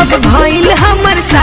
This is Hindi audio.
अब भइल हमर सा